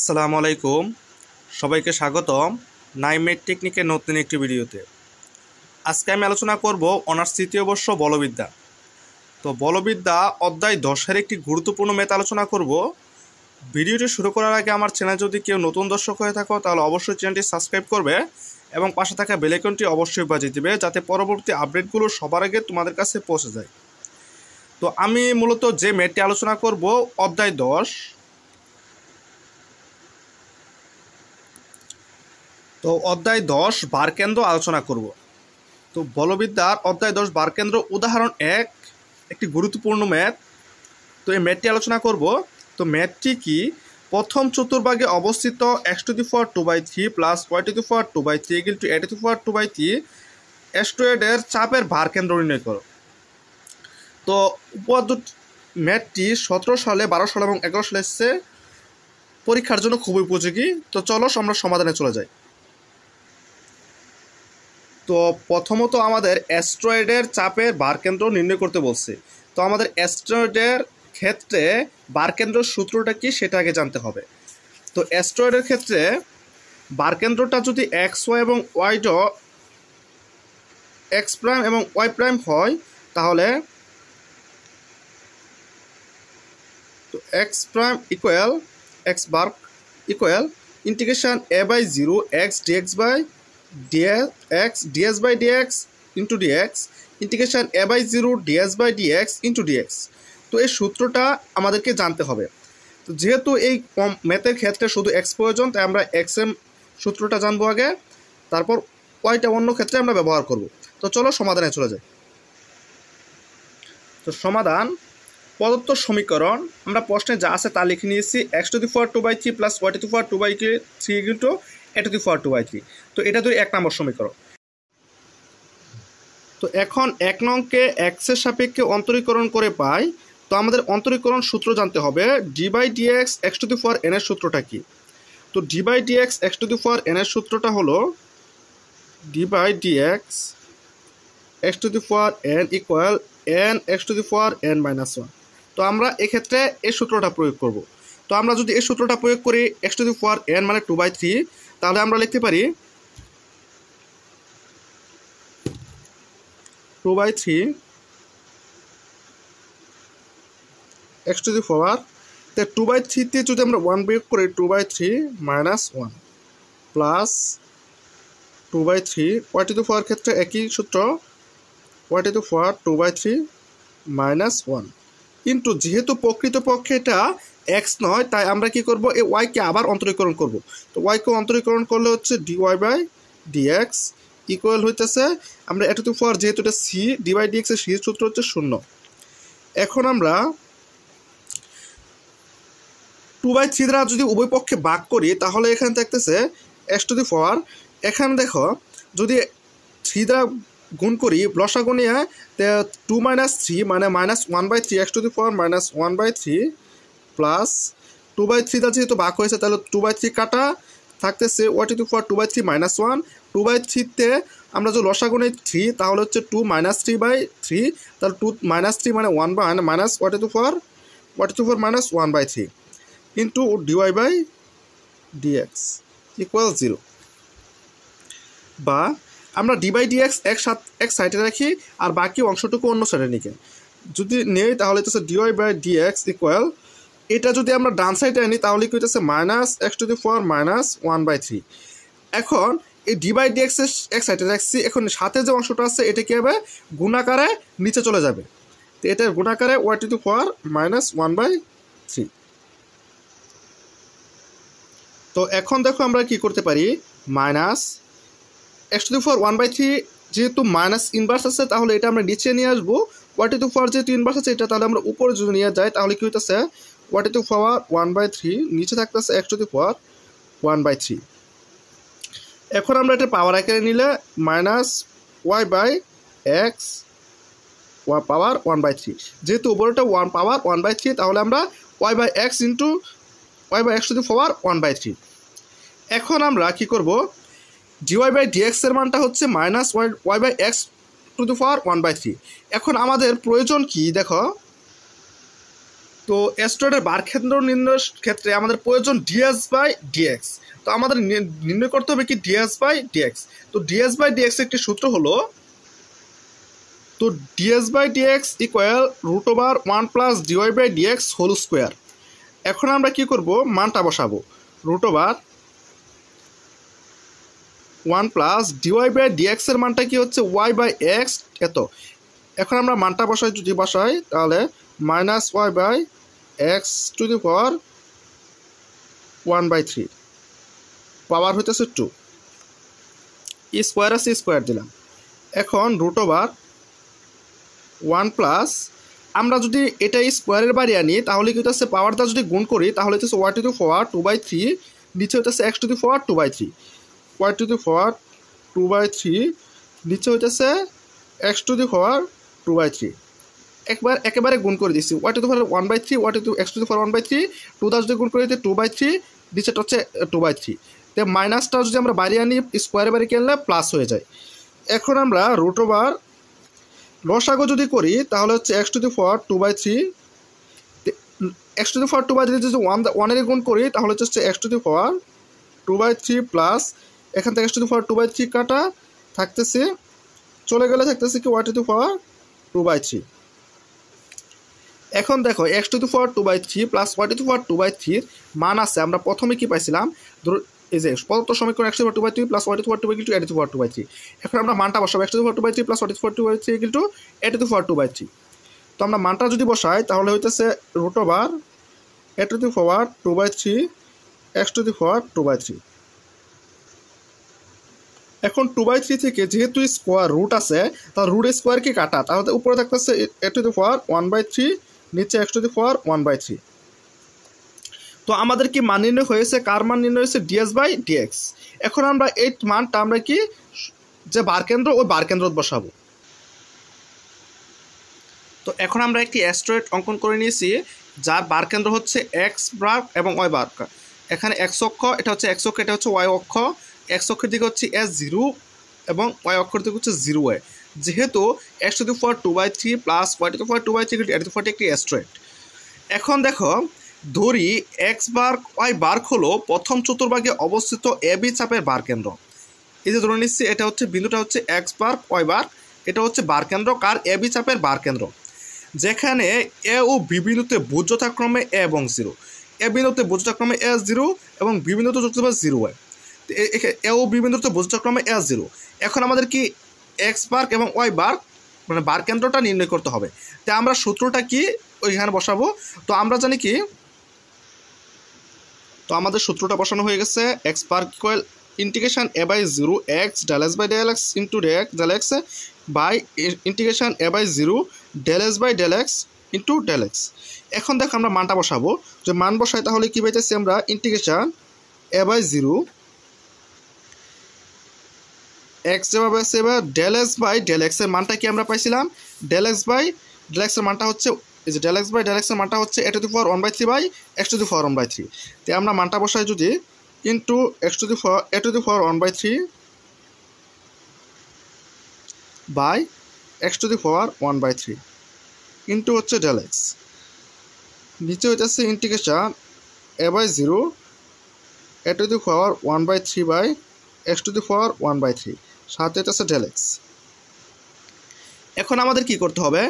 আসসালামু আলাইকুম। সবাইকে স্বাগতম নাইমেট টেকনিকের নতুন একটি ভিডিওতে। আজকে আমি আলোচনা করব অনার্স তৃতীয় বর্ষ বলবিদ্যা। তো বলবিদ্যা অধ্যায় দশের একটি গুরুত্বপূর্ণ ম্যাথ আলোচনা করব। ভিডিওটি শুরু করার আগে আমার চ্যানেল যদি কেউ নতুন দর্শক হয়ে থাকো, তাহলে অবশ্যই চ্যানেলটি সাবস্ক্রাইব করবে এবং পাশে থাকা বেলাইকনটি অবশ্যই বাজিয়ে দেবে যাতে পরবর্তী আপডেটগুলো সবার আগে তোমাদের কাছে পৌঁছে যায়। তো আমি মূলত যে ম্যাথটি আলোচনা করব, অধ্যায় দশ তো অধ্যায় দশ, বারকেন্দ্র আলোচনা করব। তো বলবিদ্যার অধ্যায় দশ, বারকেন্দ্র উদাহরণ এক, একটি গুরুত্বপূর্ণ ম্যাথ। তো এই ম্যাথটি আলোচনা করব। তো ম্যাথটি কি? প্রথম চতুর্ভাগে অবস্থিত X to the four two by three plus Y to the four two by three equal to A to four two by three অ্যাস্ট্রয়েডের চাপের ভারকেন্দ্র নির্ণয় করো। তো উপপাদ্য ম্যাথটি সতেরো সালে, বারো সালে এবং এগারো সালে এসছে। পরীক্ষার জন্য খুবই উপযোগী। তো চলো আমরা সমাধানে চলে যাই। তো প্রথমত আমাদের অ্যাস্ট্রয়েডের চাপের বারকেন্দ্র নির্ণয় করতে বলছে। তো আমাদের অ্যাস্ট্রয়েডের ক্ষেত্রে বারকেন্দ্র সূত্রটা কি সেটা আগে জানতে হবে। তো অ্যাস্ট্রয়েডের ক্ষেত্রে বারকেন্দ্রটা যদি এক্স, ওয়াই এবং ওয়াই ড এক্স প্রাইম এবং ওয়াই প্রাইম হয়, তাহলে তো X prime equal X bar equal integration A by zero X DX by dx ds by dx into dx integration A by zero DS by DX into DX তো এই সূত্রটা আমাদেরকে জানতে হবে। তো যেহেতু এই কম ম্যাথের ক্ষেত্রে শুধু এক্স প্রয়োজন, তাই আমরা এক্স এম সূত্রটা জানব আগে। তারপর ওয়াইটা অন্য ক্ষেত্রে আমরা ব্যবহার করব। তো চলো সমাধানে চলে যাই। তো সমাধান, প্রদত্ত সমীকরণ, আমরা প্রশ্নে যা আছে তা লিখে নিয়েছি। X to the four two by three plus Y to four two by three equal to A to the two by three তো এটা তো এক নম্বর সমীকরণ। তো এখন এক নংকে এক্সের সাপেক্ষে অন্তরীকরণ করে পাই, তো আমাদের অন্তরীকরণ সূত্র জানতে হবে D by D X X to the four N এর সূত্রটা কি? তো D by DX X X to the four N এর সূত্রটা হলো D by DX X to the four N equal N X to the four N minus one তো আমরা এক্ষেত্রে এই সূত্রটা প্রয়োগ করব। তো আমরা যদি এই সূত্রটা প্রয়োগ করি X to the four N মানে টু বাই থ্রি তাহলে আমরা লিখতে পারি two by three X to the power তো টু বাই থ্রিতে যদি আমরা ওয়ান বিয়োগ করি two by three minus one plus two by three Y to the power ক্ষেত্রে একই সূত্র Y to the power two by three minus one কিন্তু যেহেতু প্রকৃতপক্ষে এটা এক্স নয়, তাই আমরা কি করব? এই ওয়াইকে আবার অন্তরীকরণ করব। তো ওয়াইকে অন্তরীকরণ করলে হচ্ছে D Y by DX equal হইতেছে, আমরা টু ফোর যেহেতু এটা সি ডি বাই ডিএক্সের সি সূত্র হচ্ছে শূন্য। এখন আমরা টু বাই থ্রি দ্বারা যদি উভয় পক্ষে ভাগ করি, তাহলে এখানে থাকতেছে এক্স টু দি ফোর এখানে দেখো, যদি থ্রি দ্বারা গুণ করি লসা গুণিয়ে টু মাইনাস থ্রি মানে minus one by three X to the four minus one by three plus two by থ্রিটা যেহেতু ভাগ হয়েছে, তাহলে টু বাই থ্রি কাটা, থাকতেছে Y to four two by three minus one two by থ্রিতে আমরা যদি লসাগুনে থ্রি তাহলে হচ্ছে two minus three by three তাহলে টু মাইনাস থ্রি মানে one by minus Y to four Y to four minus one by three into DY by DX equal zero বা আমরা ডি বাই ডিএক্স এক সাত এক সাইডে রাখি, আর বাকি অংশটুকু অন্য সাইডে নিকে যদি নেই, তাহলে হচ্ছে ডিওয়াই বাই ডিএক্স ইকুয়াল এটা যদি আমরা ডান সাইডে আনি, তাহলে কি হইতেছে? Minus X to the four minus one by three. এখন এই ডি বাই ডি এক্সের এক সাইডে রাখছি, এখন সাথে যে অংশটা আছে, এটা কী হবে? গুণাকারে নিচে চলে যাবে। তো এটার গুণাকারে Y to the four minus one by three. তো এখন দেখো আমরা কি করতে পারি? Minus X to the four one by three যেহেতু মাইনাস ইনভার্স আছে, তাহলে এটা আমরা নিচে নিয়ে আসব। ওয়াই টু দি ফোর যেহেতু ইনভার্স আছে, এটা তাহলে আমরা উপরে যদি নিয়ে যাই, তাহলে কি হইতেছে? Y to power one by three নিচে থাকতেছে x to the power one by three এখন আমরা এটা পাওয়ার আকারে নিলে minus y by x one power one by three যেহেতু উপরেটা one power one by three তাহলে আমরা y by x into y by x to the power one by three এখন আমরা কী করব? ডিওয়াই বাই ডিএক্সের মানটা হচ্ছে minus y y by x to the power one by three এখন আমাদের প্রয়োজন কি? দেখো তো অ্যাস্ট্রয়েডের বার ক্ষেত্র নির্ণয়ের ক্ষেত্রে আমাদের প্রয়োজন ডিএস বাই ডিএক্স। তো আমাদের নির্ণয় করতে হবে কি d s by d x? তো d s by d x একটি সূত্র হলো, তো d s by d x equal root over one plus d y by d x whole square এখন আমরা কি করব? মানটা বসাবো। Root over one plus d y by d x এর মানটা কি হচ্ছে? ওয়াই বাই এক্স এত। এখন আমরা মানটা বসাই, যদি বসাই, তাহলে minus y by x to the power one by three power হইতেছে টু স্কোয়ার আছে স্কোয়ার দিলাম। এখন রুট ওভার ওয়ান প্লাস আমরা যদি এটা স্কোয়ারের বাড়ি আনি, তাহলে কি হচ্ছে পাওয়ারটা যদি গুণ করি, তাহলে হচ্ছে y to the power two by three নিচে হইতেছে x to the power two by three y to the power two by three নিচে হইতেছে x to the power two by three একবার একেবারে গুণ করে দিচ্ছি y to the power one by three y to x to the power one by three to the যদি গুণ করে দিতে টু বাই থ্রি নিচেটা হচ্ছে টু বাই থ্রি তো মাইনাসটা যদি আমরা বাড়ি আনি স্কোয়ারে বাড়ি কিনলে প্লাস হয়ে যায়। এখন আমরা রুট ওভার লসাগু যদি করি, তাহলে হচ্ছে x to the power two by three x to the power two by three যদি ওয়ান ওয়ানের গুণ করি, তাহলে হচ্ছে x to the power two by three plus এখান থেকে x to the power two by three কাটা, থাকতেছে, চলে গেলে থাকতেছে কি y to the power two by three এখন দেখো x to the power two by three plus y to power two by থ্রির মান আছে আমরা প্রথমে কি পাইছিলাম ধরো এই যে প্রদত্ত সমীকরণ x to power two by three plus y to power two by two a to power two by three এখন আমরা মানটা বসাবো x to power two by three plus y to power two by three কিন্তু a to power two by three তো আমরা মানটা যদি বসাই তাহলে হইতেছে root over a to the power two by three x to the power two by three এখন two by three থেকে যেহেতু স্কোয়ার রুট আছে তার রুট স্কোয়ার কি কাটা তাহলে উপরে থাকতেছে a to the power one by three নিচে x to the power one by three তো আমাদের কি মান নির্ণয় হয়েছে? কার মান নির্ণয় হয়েছে? ডিএস বাই ডিএক্স এখন আমরা এই মানটা আমরা কি যে বার কেন্দ্র, ওই বার কেন্দ্র বসাবো। তো এখন আমরা একটি অ্যাস্ট্রয়েড অঙ্কন করে নিয়েছি, যার বার কেন্দ্র হচ্ছে এক্স বার এবং ওয়াই বার। এখানে এক্স অক্ষ, এটা হচ্ছে এক্স অক্ষ, এটা হচ্ছে ওয়াই অক্ষ। এক্স অক্ষের দিকে হচ্ছে এস জিরো এবং ওয়াই অক্ষের দিকে হচ্ছে জিরো ওয়াই যেহেতু x to the power two by three plus y to power two by three এর টু ফোরটি একটি অ্যাস্ট্রয়েড এখন দেখো, ধরি এক্স বার ওয়াই বার হলো প্রথম চতুর্ভাগে অবস্থিত এ বি চাপের বার কেন্দ্র। এই যে ধরে নিচ্ছি, এটা হচ্ছে বিন্দুটা হচ্ছে এক্স বার ওয়াই বার এটা হচ্ছে বার কেন্দ্র, কার এ বি চাপের বার কেন্দ্র। যেখানে এ ও বি বিন্দুতে এ এবং জিরো এ বিন্দুতে বুজ্যতাক্রমে এ জিরো এবং বি বিন্দুতে যুক্ত হবে জিরো এ ও বি বিন্দুতে এ জিরো এখন আমাদের কি এক্স বার এবং ওয়াই বার মানে বার কেন্দ্রটা নির্ণয় করতে হবে। তাই আমরা সূত্রটা কি? ওইখানে বসাবো। তো আমরা জানি কি? তো আমাদের সূত্রটা বসানো হয়ে গেছে x bar equal integration a by zero x del s by del x into d x del x by integration a by zero del by del x into del x এখন দেখো আমরা মানটা বসাবো। যে মান বসাই তাহলে কী পাইতেছি আমরা? Integration a by zero x যেভাবে আছে এবার ডেল এক্স বাই ডেল এক্সের মানটা কি আমরা পাইছিলাম? ডেল এক্স বাই ডেল এক্সের মানটা হচ্ছে, এই যে ডেল এক্স বাই ডেল এক্সের মানটা হচ্ছে a to the power one by three by x to the power one by three তো আমরা মানটা বসাই যদি into x to the power a to the power one by three by x to the power one by three into হচ্ছে del x নিচে হইতেছে integration a by zero a to the power one by three by x to the power one by three সাথে হইতেছে del x এখন আমাদের কি করতে হবে?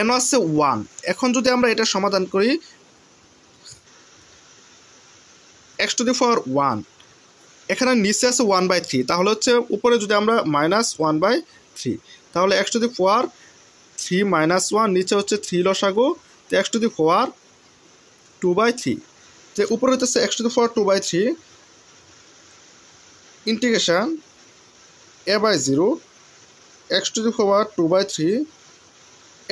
এন হচ্ছে ওয়ান এখন যদি আমরা এটা সমাধান করি x to the power one এখানে নিচে আছে ওয়ান বাই থ্রি তাহলে হচ্ছে উপরে যদি আমরা মাইনাস ওয়ান বাই থ্রি তাহলে x to the power three minus one নিচে হচ্ছে থ্রি লসাগু, তো x to the power two by three যে উপরে হচ্ছে x to the power two by three integration a by zero, x to the power two by three,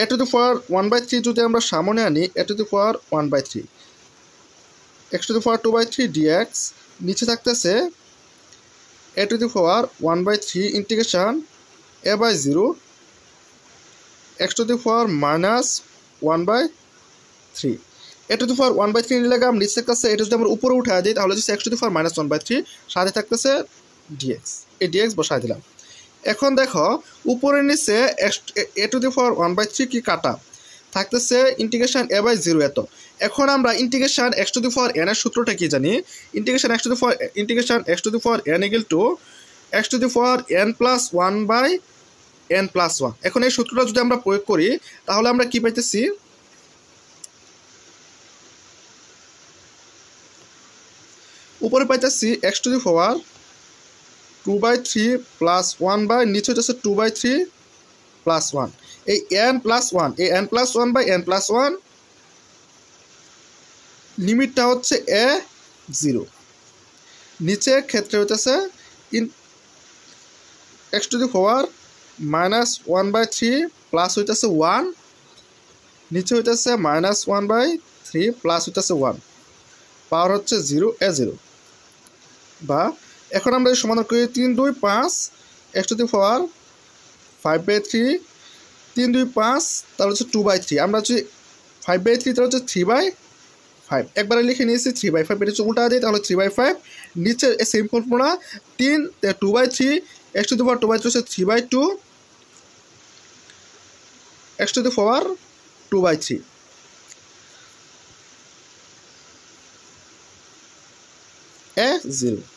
a to the power one by three যদি আমরা সামনে আনি, a to the power one by three. X to the power two by three d x, নিচে থাকতেছে a to the power one by three integration, a by zero, x to the power minus one by three. A to the power one by three নিলে নিচে থাকতেছে এটা যদি আমরা উপরে উঠে দিই, তাহলে হচ্ছে x to the power minus one by three, সাথে থাকতেছে ডিএক্স এই ডিএক্স বসাই দিলাম। এখন দেখো উপরে নিচে a to the power one by three কি কাটা? থাকতেছে ইন্টিগ্রেশন এ বাই জিরো এত। এখন আমরা integration x to the power n এর সূত্রটা কি জানি? Integration x to the power integration x to the power n equal to x to the power n plus one by n plus one এখন এই সূত্রটা যদি আমরা প্রয়োগ করি, তাহলে আমরা কি পাইতেছি? উপরে পাইতেছি x to the power two by three plus one by নিচে হচ্ছে two by three plus one এই এন প্লাস ওয়ান এই n plus one by n plus one লিমিটটা হচ্ছে এ জিরো নিচে ক্ষেত্রে হইতেছে in x to the power minus one by three plus হইতেছে one নিচে হইতেছে minus one by three plus হইতেছে ওয়ান পাওয়ার হচ্ছে জিরো এ জিরো বা এখন আমরা সমাধান করি তিন, দুই, পাঁচ x to the power five by three তিন, দুই, পাঁচ, তাহলে হচ্ছে টু বাই থ্রি আমরা হচ্ছে ফাইভ বাই থ্রি তাহলে হচ্ছে থ্রি বাই ফাইভ একবারে লিখে নিয়েছি থ্রি বাই ফাইভ এটা হচ্ছে উল্টা দিই তাহলে থ্রি বাই ফাইভ নিচে সেম ফর্মুলা তিন two by three x to the power two by three হচ্ছে three by two x to the power two by three a zero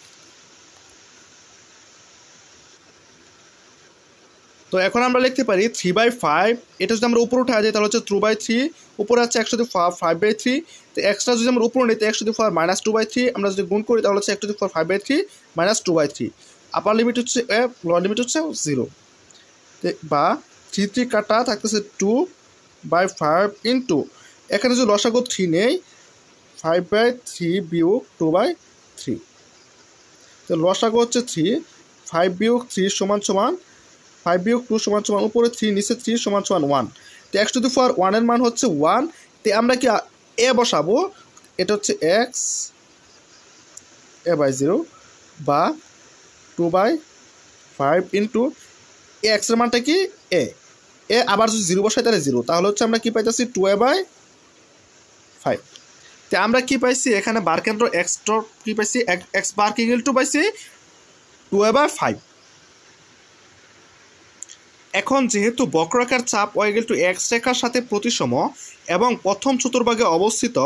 তো এখন আমরা লিখতে পারি থ্রি বাই ফাইভ এটা যদি আমরা উপরে উঠে যাই, তাহলে হচ্ছে টু বাই থ্রি উপরে আছে একশো দি ফাইভ বাই থ্রি তো এক্সট্রা যদি আমরা উপরে নিই, তো একশো the power minus two by three আমরা যদি গুণ করি, তাহলে হচ্ছে একশো the power five by three minus two by three upper limit হচ্ছে লোয়ার লিমিট হচ্ছে জিরো বা থ্রি থ্রি কাটা থাকতেছে টু বাই ফাইভ ইন্টু এখানে যদি লসাগো থ্রি নেই ফাইভ বাই থ্রি বিয়োগ টু বাই থ্রি তো লসাগো হচ্ছে থ্রি ফাইভ বিয়োগ থ্রি সমান সমান ফাইভ বিয়োগ টু সমান সমান উপরে থ্রি নিচে থ্রি সমান সমান ওয়ান তো এক্স টু দি ফোর ওয়ানের মান হচ্ছে ওয়ান তো আমরা কি এ বসাবো? এটা হচ্ছে এক্স এ বাই জিরো বা two by five into a এক্সের মানটা কি? এ এ আবার যদি জিরো বসাই তাহলে জিরো তাহলে হচ্ছে আমরা কি পাইতেছি? টু এ বাই ফাইভ তো আমরা কি পাইছি? এখানে বার কেন্দ্র এক্স কি পাইছি? এক্স বার কিগেল টু পাইছি? টু এ বাই ফাইভ এখন যেহেতু বক্রাকার চাপ ওয়েগেল টু এক্স রেখার সাথে প্রতিসম এবং প্রথম চতুর্ভাগে অবস্থিত,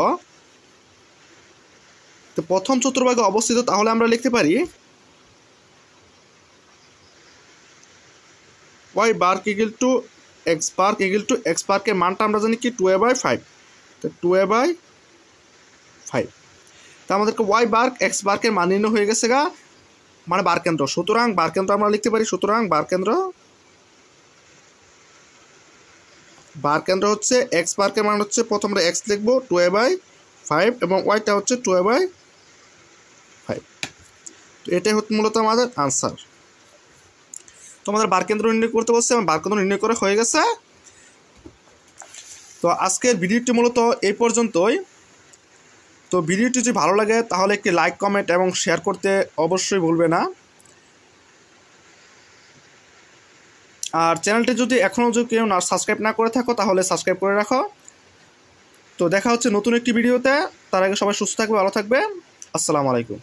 তো প্রথম চতুর্ভাগে অবস্থিত, তাহলে আমরা লিখতে পারি y bar equal to x bar equal to x পার্কের মানটা আমরা জানি কি টু এ বাই ফাইভ তো টু এ বাই ফাইভ তা আমাদেরকে ওয়াই বার্ক এক্স বার্কের মান নির্ণয় হয়ে গেছে গা মানে বার কেন্দ্র। সুতরাং বার কেন্দ্র আমরা লিখতে পারি, সুতরাং বার কেন্দ্র বার কেন্দ্র হচ্ছে এক্স পার্কের মান হচ্ছে প্রথম আমরা এক্স লিখব টু এ বাই ফাইভ এবং ওয়াইটা হচ্ছে টু এ বাই ফাইভ তো এটাই হচ্ছে মূলত আমাদের আনসার তো আমাদের বার কেন্দ্র নির্ণয় করতে বলছে এবং বার কেন্দ্র নির্ণয় করে হয়ে গেছে। তো আজকের ভিডিওটি মূলত এই পর্যন্তই। তো ভিডিওটি যদি ভালো লাগে, তাহলে একটি লাইক কমেন্ট এবং শেয়ার করতে অবশ্যই ভুলবে না। আর চ্যানেলটি যদি এখনও যদি কেউ না সাবস্ক্রাইব না করে থাকো, তাহলে সাবস্ক্রাইব করে রাখো। তো দেখা হচ্ছে নতুন একটি ভিডিওতে। তার আগে সবাই সুস্থ থাকবে, ভালো থাকবে। আসসালামু আলাইকুম।